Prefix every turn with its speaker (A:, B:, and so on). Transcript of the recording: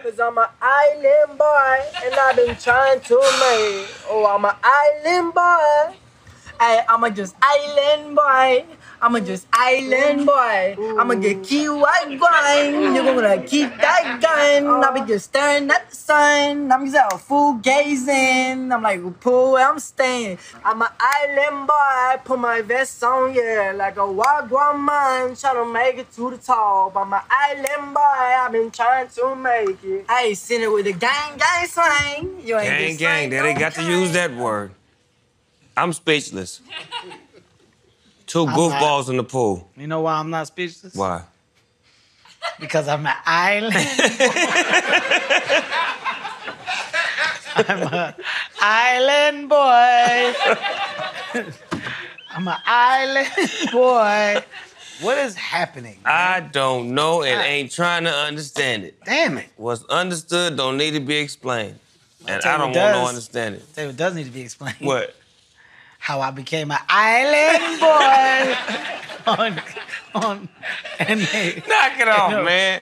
A: Cause I'm an island boy and I've been trying to make. Oh, I'm an island boy. Hey, I'm a just island boy. I'm a just island boy. I'ma get key white grind. You're gonna keep that gun. I be just staring at the sun. I'm just out fool gazing. I'm like, pool where I'm staying. I'm an island boy. I Put my vest on, yeah, like a wagwan man. Tryna make it to the top. I'm an island boy. I've been trying to make it. Hey, send it with the gang gang slang. You ain't
B: Gang, gang. they got to use that word. I'm speechless. Two goofballs in the pool.
C: You know why I'm not speechless?
B: Why?
C: Because I'm an island. I'm an island boy. I'm an island boy. What is happening?
B: I don't know and ain't trying to understand it.
C: Damn it.
B: What's understood don't need to be explained. And I don't want to understand it.
C: Tell you what does need to be explained.
B: What?
C: How I became an island boy on on and they,
B: Knock it off, man.